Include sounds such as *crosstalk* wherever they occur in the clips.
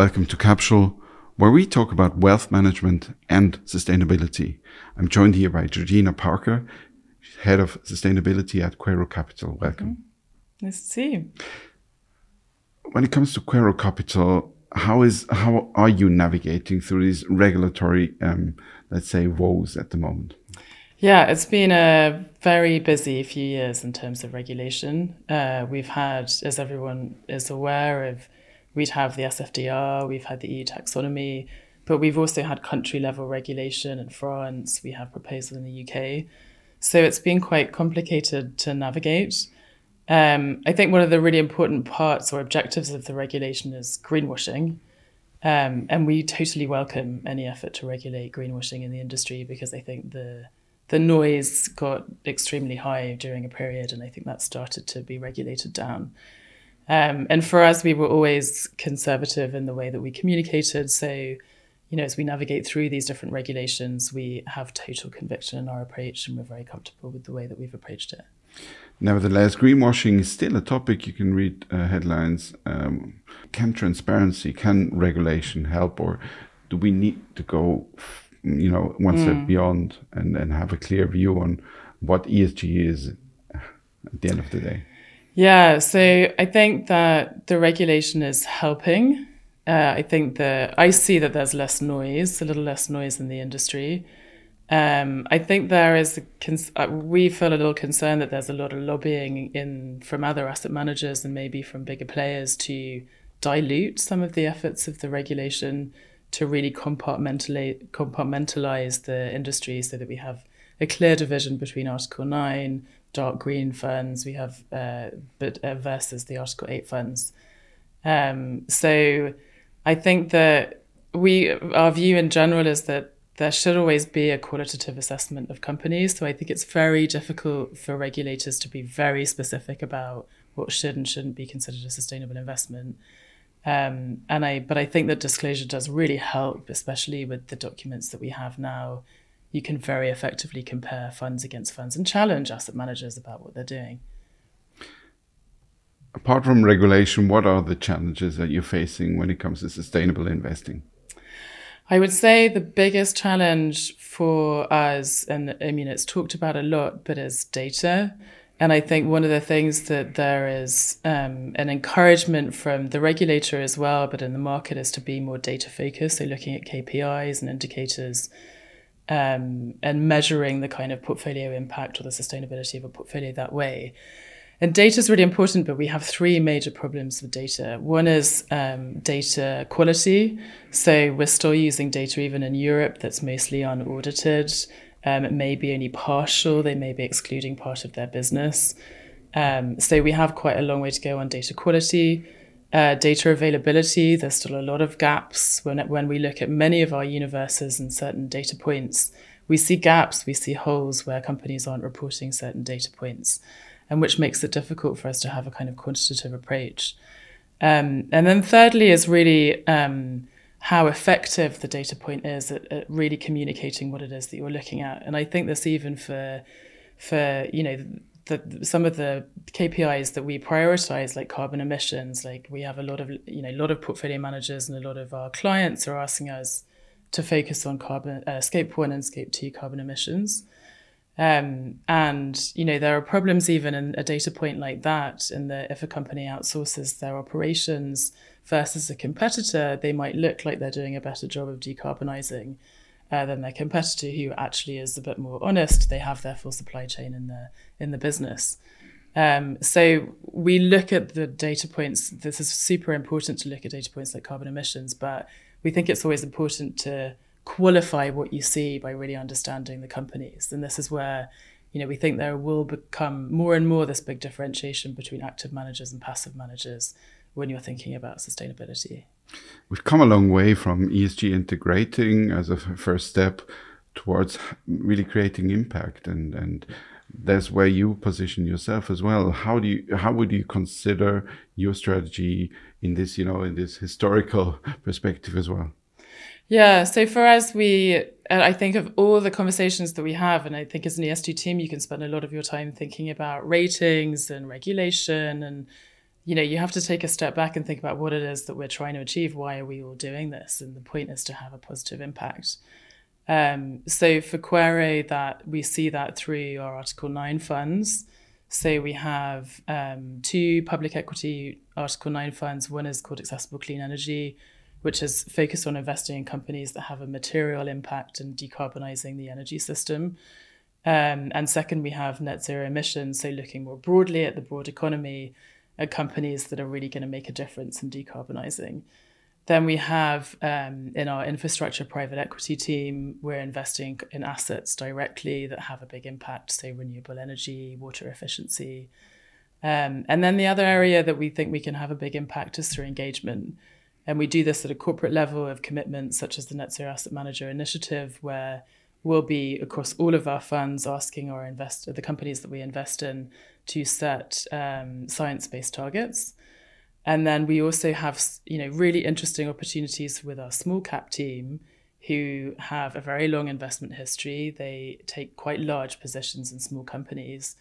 Welcome to Capsule, where we talk about wealth management and sustainability. I'm joined here by Georgina Parker, Head of Sustainability at Quaero Capital. Welcome. Mm-hmm. Nice to see you. When it comes to Quaero Capital, how is how are you navigating through these regulatory, um, let's say, woes at the moment? Yeah, it's been a very busy few years in terms of regulation. Uh, we've had, as everyone is aware of, we'd have the SFDR, we've had the EU taxonomy, but we've also had country level regulation in France, we have proposal in the UK. So it's been quite complicated to navigate. Um, I think one of the really important parts or objectives of the regulation is greenwashing. Um, and we totally welcome any effort to regulate greenwashing in the industry because I think the the noise got extremely high during a period, and I think that started to be regulated down. Um, and for us, we were always conservative in the way that we communicated. So, you know, as we navigate through these different regulations, we have total conviction in our approach, and we're very comfortable with the way that we've approached it. Nevertheless, greenwashing is still a topic. You can read uh, headlines. Um, can transparency, can regulation help, or do we need to go you know one mm. step beyond and and have a clear view on what ESG is at the end of the day. Yeah, so I think that the regulation is helping. Uh, I think that I see that there's less noise, a little less noise in the industry. Um, I think there is, cons- uh, we feel a little concerned that there's a lot of lobbying in from other asset managers and maybe from bigger players to dilute some of the efforts of the regulation to really compartmentalize, compartmentalize the industry so that we have a clear division between Article 9, dark green funds, we have uh, but uh, versus the Article 8 funds. Um, so I think that we our view in general is that there should always be a qualitative assessment of companies. So I think it's very difficult for regulators to be very specific about what should and shouldn't be considered a sustainable investment. Um, and I, but I think that disclosure does really help, especially with the documents that we have now. You can very effectively compare funds against funds and challenge asset managers about what they're doing. Apart from regulation, what are the challenges that you're facing when it comes to sustainable investing? I would say the biggest challenge for us, and I mean, it's talked about a lot, but is data. And I think one of the things that there is um, an encouragement from the regulator as well, but in the market, is to be more data focused. So looking at KPIs and indicators um, and measuring the kind of portfolio impact or the sustainability of a portfolio that way. And data is really important, but we have three major problems with data. One is um, data quality. So we're still using data even in Europe that's mostly unaudited. Um, it may be only partial, they may be excluding part of their business. Um, so we have quite a long way to go on data quality. Uh, data availability, there's still a lot of gaps. When, when we look at many of our universes and certain data points, we see gaps, we see holes where companies aren't reporting certain data points, and which makes it difficult for us to have a kind of quantitative approach. Um, and then thirdly is really um, how effective the data point is at, at, really communicating what it is that you're looking at. And I think this even for for you know some of the KPIs that we prioritize, like carbon emissions, like we have a lot of you know a lot of portfolio managers and a lot of our clients are asking us to focus on carbon uh, scope one and scope two carbon emissions. Um, and you know there are problems even in a data point like that in that if a company outsources their operations versus a competitor, they might look like they're doing a better job of decarbonizing uh, than their competitor, who actually is a bit more honest. They have their full supply chain in the in the business. Um, so we look at the data points. This is super important to look at data points like carbon emissions, but we think it's always important to qualify what you see by really understanding the companies. And this is where you know we think there will become more and more this big differentiation between active managers and passive managers when you're thinking about sustainability. We've come a long way from ESG integrating as a first step towards really creating impact and and that's where you position yourself as well. How do you how would you consider your strategy in this you know in this historical *laughs* perspective as well? Yeah so for us we i think of all the conversations that we have and i think as an esg team you can spend a lot of your time thinking about ratings and regulation and you know, you have to take a step back and think about what it is that we're trying to achieve. Why are we all doing this? And the point is to have a positive impact. Um, so for Quaero, that we see that through our Article 9 funds. So we have um, two public equity Article 9 funds. One is called Accessible Clean Energy, which is focused on investing in companies that have a material impact in decarbonizing the energy system. Um, and second, we have net zero emissions, so looking more broadly at the broad economy, at companies that are really going to make a difference in decarbonizing. Then we have um, in our infrastructure private equity team, we're investing in assets directly that have a big impact, say renewable energy, water efficiency. Um, and then the other area that we think we can have a big impact is through engagement. And we do this at a corporate level of commitments such as the Net Zero Asset Manager Initiative, where we'll be across all of our funds asking our investor, the companies that we invest in, to set um, science-based targets. And then we also have, you know, really interesting opportunities with our small cap team who have a very long investment history. They take quite large positions in small companies.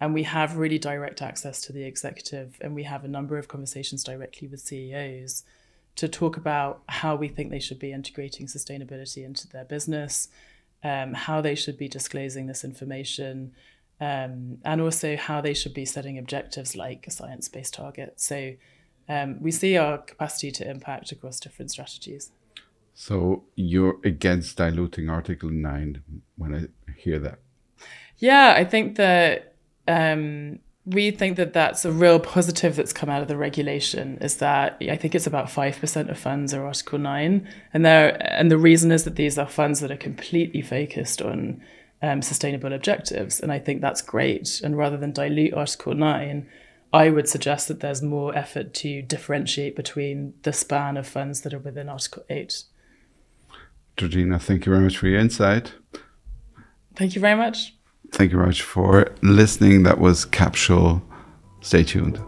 And we have really direct access to the executive, and we have a number of conversations directly with CEOs to talk about how we think they should be integrating sustainability into their business, um, how they should be disclosing this information, um, and also how they should be setting objectives like a science based target. So um, we see our capacity to impact across different strategies. So you're against diluting Article 9 when I hear that? Yeah, I think that um, we think that that's a real positive that's come out of the regulation is that I think it's about 5% of funds are Article 9 and there and the reason is that these are funds that are completely focused on um, sustainable objectives and I think that's great and rather than dilute Article 9 I would suggest that there's more effort to differentiate between the span of funds that are within Article 8. Georgina, thank you very much for your insight. Thank you very much. Thank you very much for listening. That was Capsule. Stay tuned.